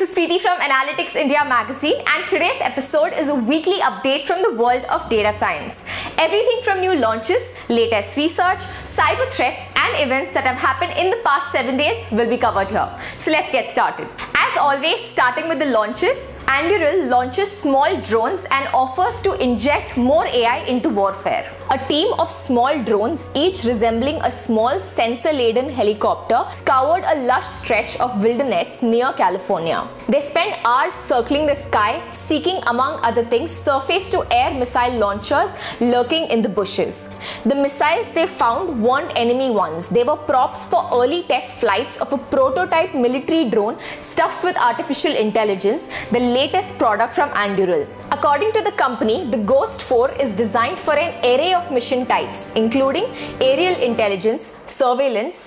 this is Preeti from Analytics India magazine and today's episode is a weekly update from the world of data science. Everything from new launches, latest research, cyber threats and events that have happened in the past 7 days will be covered here. So let's get started. As always, starting with the launches, Anduril launches small drones and offers to inject more AI into warfare. A team of small drones, each resembling a small sensor-laden helicopter, scoured a lush stretch of wilderness near California. They spent hours circling the sky, seeking among other things surface-to-air missile launchers lurking in the bushes. The missiles they found weren't enemy ones. They were props for early test flights of a prototype military drone stuffed with artificial intelligence, the latest product from Anduril. According to the company, the Ghost 4 is designed for an array of mission types, including aerial intelligence, surveillance,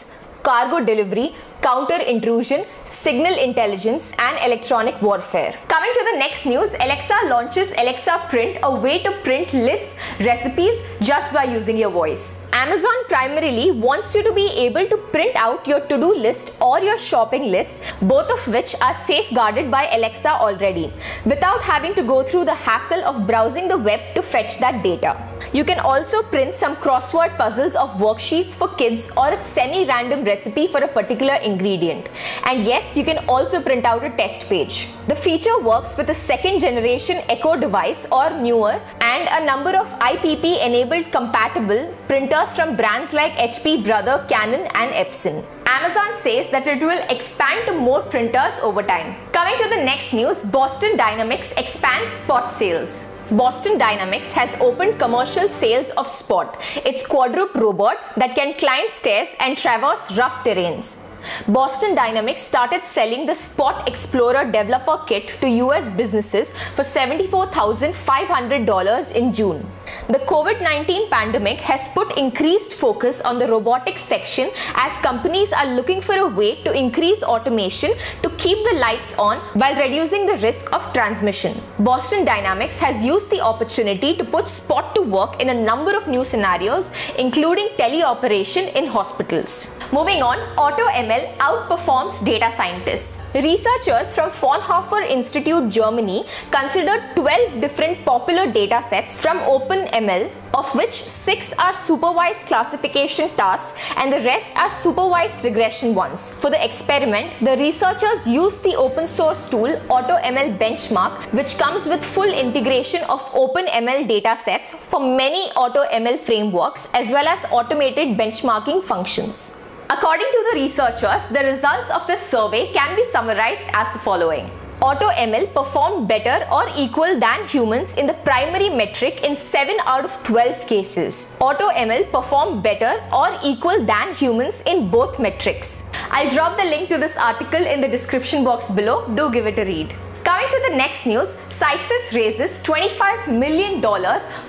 cargo delivery, counter intrusion, signal intelligence, and electronic warfare. Coming to the next news, Alexa launches Alexa Print, a way to print lists, recipes just by using your voice. Amazon primarily wants you to be able to print out your to do list or your shopping list, both of which are safeguarded by Alexa already, without having to go through the hassle of browsing the web to fetch that data. You can also print some crossword puzzles of worksheets for kids or a semi random recipe for a particular ingredient. And yes, you can also print out a test page. The feature works with a second generation Echo device or newer and a number of IPP enabled compatible printers from brands like HP Brother, Canon, and Epson. Amazon says that it will expand to more printers over time. Coming to the next news, Boston Dynamics expands spot sales. Boston Dynamics has opened commercial sales of Spot, its quadruped robot that can climb stairs and traverse rough terrains. Boston Dynamics started selling the Spot Explorer developer kit to US businesses for $74,500 in June. The COVID 19 pandemic has put increased focus on the robotics section as companies are looking for a way to increase automation to keep the lights on while reducing the risk of transmission. Boston Dynamics has used the opportunity to put Spot to work in a number of new scenarios, including teleoperation in hospitals. Moving on, AutoML outperforms data scientists. Researchers from Fraunhofer Institute Germany considered 12 different popular data sets from OpenML, of which 6 are supervised classification tasks and the rest are supervised regression ones. For the experiment, the researchers used the open source tool AutoML Benchmark, which comes with full integration of OpenML datasets for many AutoML frameworks as well as automated benchmarking functions. According to the researchers, the results of this survey can be summarized as the following. AutoML performed better or equal than humans in the primary metric in 7 out of 12 cases. AutoML performed better or equal than humans in both metrics. I'll drop the link to this article in the description box below. Do give it a read. Coming to the next news, Cysys raises $25 million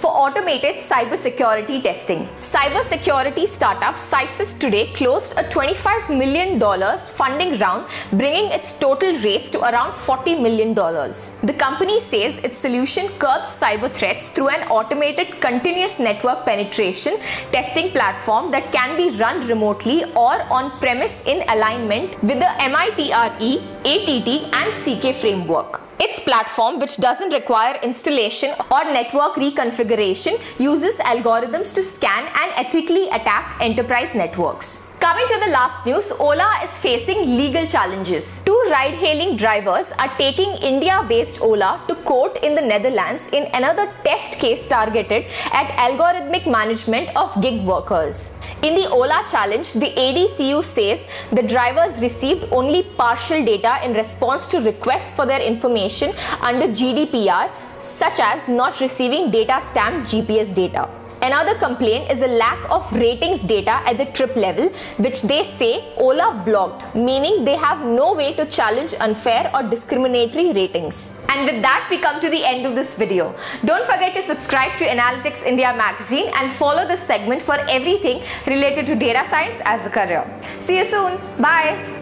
for automated cybersecurity testing. Cybersecurity startup Cysys today closed a $25 million funding round, bringing its total raise to around $40 million. The company says its solution curbs cyber threats through an automated continuous network penetration testing platform that can be run remotely or on premise in alignment with the MITRE, ATT, and CK framework. Its platform, which doesn't require installation or network reconfiguration, uses algorithms to scan and ethically attack enterprise networks. Coming to the last news, Ola is facing legal challenges. Two ride hailing drivers are taking India based Ola to court in the Netherlands in another test case targeted at algorithmic management of gig workers. In the Ola challenge, the ADCU says the drivers received only partial data in response to requests for their information under GDPR, such as not receiving data stamped GPS data. Another complaint is a lack of ratings data at the trip level, which they say Ola blocked, meaning they have no way to challenge unfair or discriminatory ratings. And with that, we come to the end of this video. Don't forget to subscribe to Analytics India magazine and follow this segment for everything related to data science as a career. See you soon. Bye.